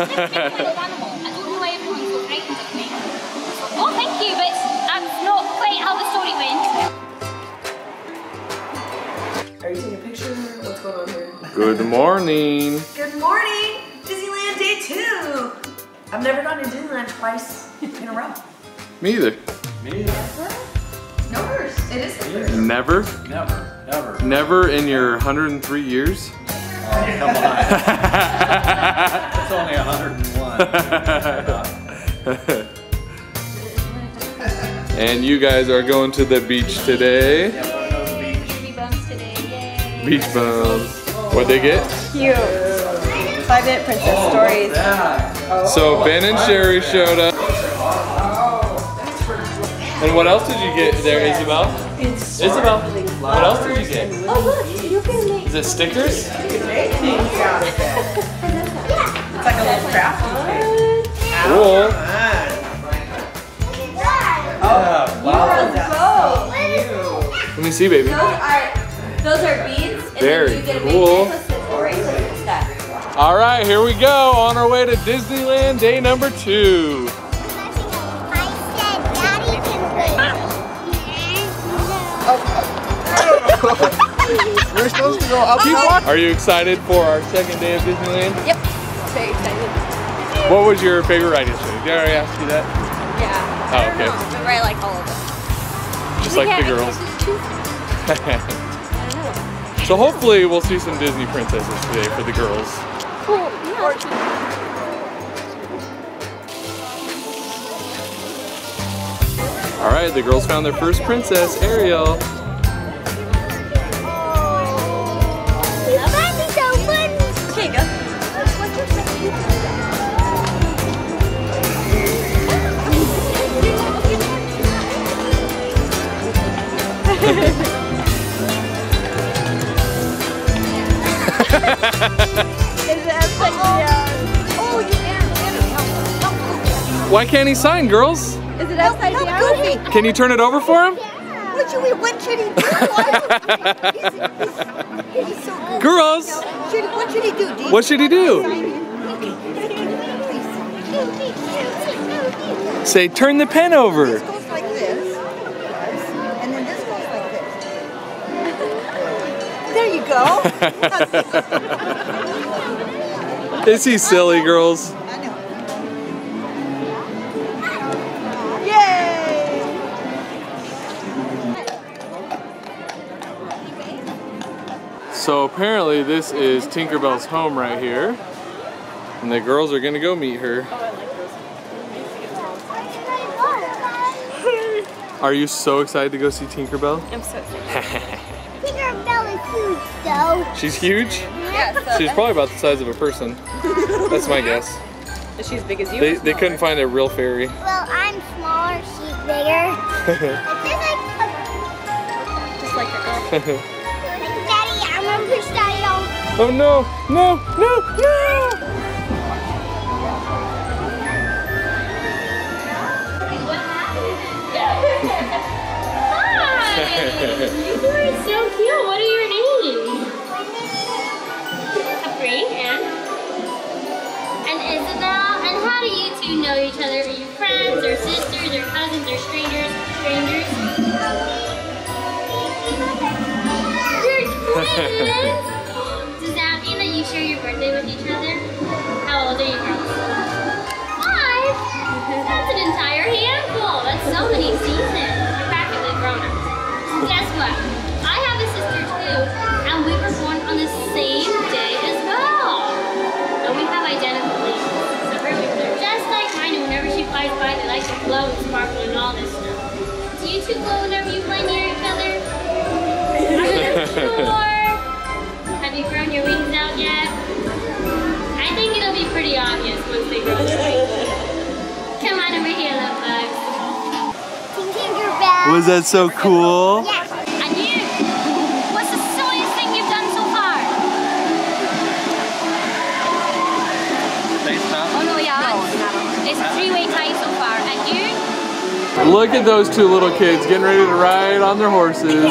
I've never been to an animal. I don't know why everyone's so frightened of me. Oh, thank you, but that's not quite how the story went. Are you taking a picture? What's going on here? Good morning. Good morning! Disneyland day two! I've never gone to Disneyland twice in a row. Me either. Me? No first. It is the first. Never, Never. Never. never in your 103 years. Oh, come on. it's only 101. and you guys are going to the beach today. Yeah, wanna go to the beach? Baby today. Beach bums. What'd they get? Cute. Five Minute Princess oh, Stories. Yeah. So oh. Ben and Sherry showed up. And what else did you get there, Isabel? Isabel, what else did you get? Oh, look, you can make Is it stickers? You can make things out of it. It's like a little crafty thing. Cool. Oh, wow. So. Let me see, baby. Those are those are beads. And Very then you get cool. big necklace with bracelets and stuff. All right, here we go on our way to Disneyland day number two. We're supposed to go up. Are you excited for our second day of Disneyland? Yep. Very excited. What was your favorite ride yesterday? Did I already ask you that? Yeah. Oh, okay. know, I like all of them. Just like the girls. so hopefully we'll see some Disney princesses today for the girls. Cool. Yeah. All right, the girls found their first princess, Ariel. Why can't he sign, girls? Is it upside down? Goofy, Can you turn it over for him? what should we, what should he do? he's, he's, he's so. Girls, Should, what should he do? do what should he do? Say, turn the pen over. Go. Is he silly, girls? Yay! So apparently this is Tinkerbell's home right here. And the girls are gonna go meet her. Oh, are you so excited to go see Tinkerbell? I'm so excited. Tinkerbell is huge, though. She's huge? Yeah, so She's probably about the size of a person. That's my guess. is she as big as you? They, they couldn't find a real fairy. Well, I'm smaller, she's bigger. Just like, Just like her girl. Daddy, I'm gonna push Daddy out. oh no, no, no, no! Hi! you are so know each other? Are you friends or sisters or cousins or strangers? Strangers? You're twins. Does that mean that you share your birthday with each other? How old are you girls? Five. That's an entire handful. That's so many seasons. I'm. Have you grown your wings out yet? I think it'll be pretty obvious once they grow their wings. Come on over here, love bugs. Tinkerbell. Was that so cool? Yes. And you, what's the silliest thing you've done so far? Oh no, yeah. It's a three-way tie so far. And you? Look at those two little kids getting ready to ride on their horses.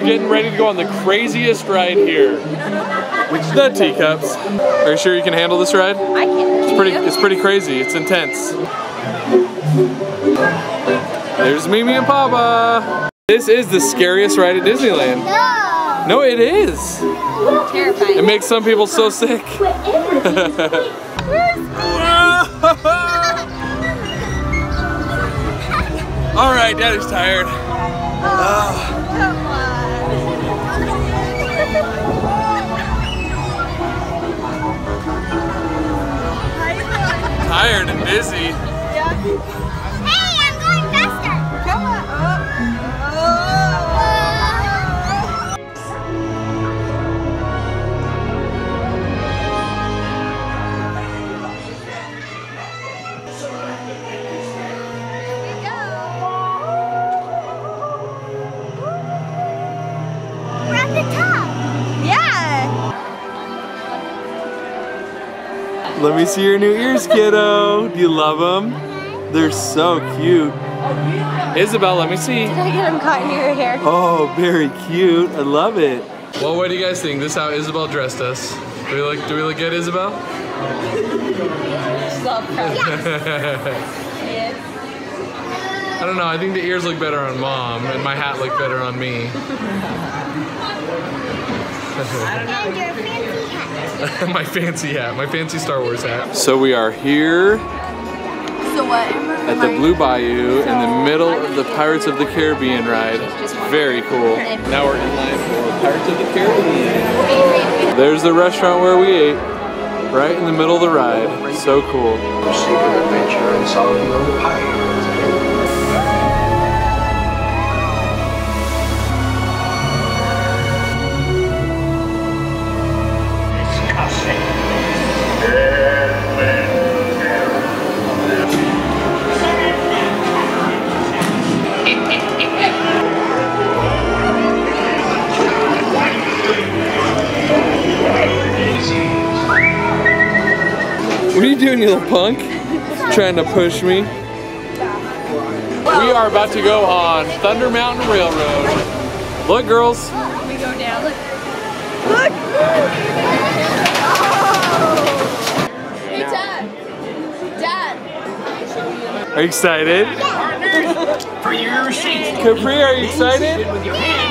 Getting ready to go on the craziest ride here. The teacups. Are you sure you can handle this ride? I can. It's pretty it's pretty crazy. It's intense. There's Mimi and Papa. This is the scariest ride at Disneyland. No. No, it is. Terrifying. It makes some people so sick. All right, Daddy's tired. Tired busy. Me see your new ears, kiddo. Do you love them? They're so cute. Isabel, let me see. Did I get them caught in your hair? Oh, very cute. I love it. Well, what do you guys think? This is how Isabel dressed us. Do we look? Do we look good, Isabel? She's all proud. I don't know. I think the ears look better on mom, and my hat looked better on me. And your fancy hat. my fancy hat, my fancy Star Wars hat. So we are here So what? at the Blue Bayou in the middle of the Pirates of the Caribbean ride. Very cool. Now we're in line for Pirates of the Caribbean. There's the restaurant where we ate, right in the middle of the ride. So cool. Seek an adventure and solve your pirates. What are you doing, you little punk? Trying to push me? We are about to go on Thunder Mountain Railroad. Look, girls. We go down. Look. Hey, Dad. Dad. Are you excited? For your seat. Capri, are you excited?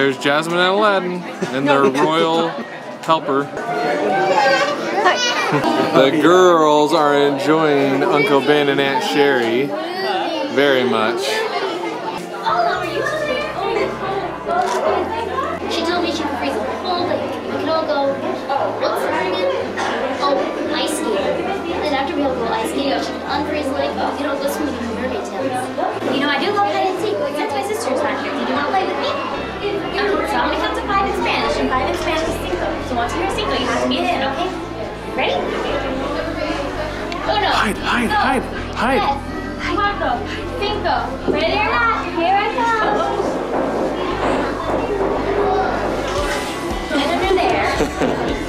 There's Jasmine and Aladdin and their royal helper. The girls are enjoying Uncle Ben and Aunt Sherry very much. She told me she could freeze a whole lake. We could all go, uh, what's that again? Oh, ice skating. And then after we all go ice skating, she can unfreeze the lake. We could all go swimming in the mermaid tails. You know, I do love cinco, you have to be in, okay? Ready? Uno. Hide, hide, dos, hide, hide. tres, cuatro, cinco. Ready or not, here I come. Get under there.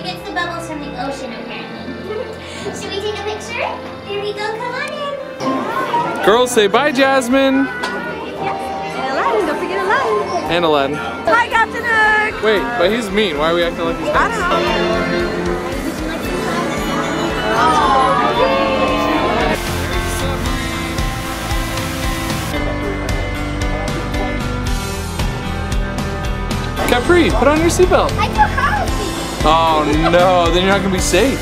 She gets the bubbles from the ocean, apparently. Should we take a picture? Here we go, come on in. Girls say bye, Jasmine. And Aladdin, don't forget Aladdin. And Aladdin. Hi, Captain Hook. Wait, but he's mean. Why are we acting like he's I nice? don't know. Capri, put on your seatbelt. Oh no, then you're not gonna be safe.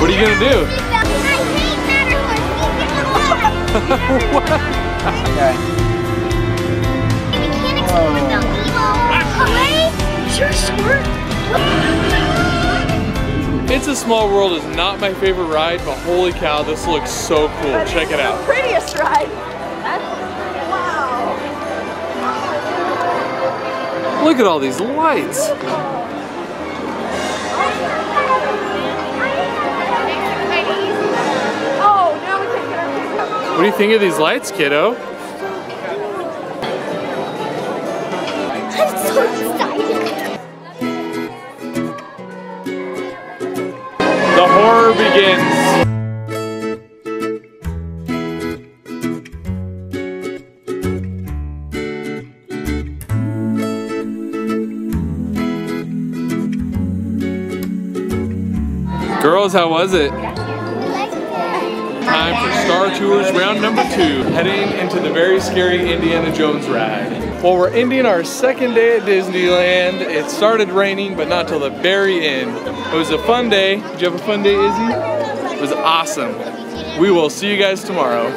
What are you gonna do? I hate Matterhorn. Okay. The mechanics would know evil. Away? Sure, sure. It's a Small World is not my favorite ride, but holy cow, this looks so cool. Check it out. Prettiest ride. Wow. Look at all these lights. What do you think of these lights, kiddo? I'm so excited. The horror begins. Girls, how was it? Time for Star Tours round number two, heading into the very scary Indiana Jones ride. Well, we're ending our second day at Disneyland. It started raining, but not till the very end. It was a fun day. Did you have a fun day, Izzy? It was awesome. We will see you guys tomorrow.